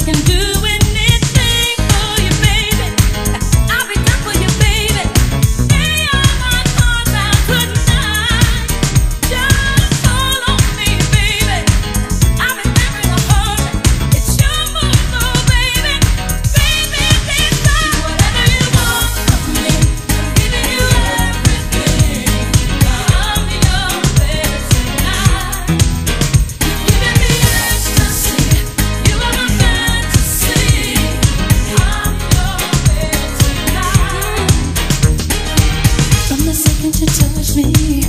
I can do it. to touch me.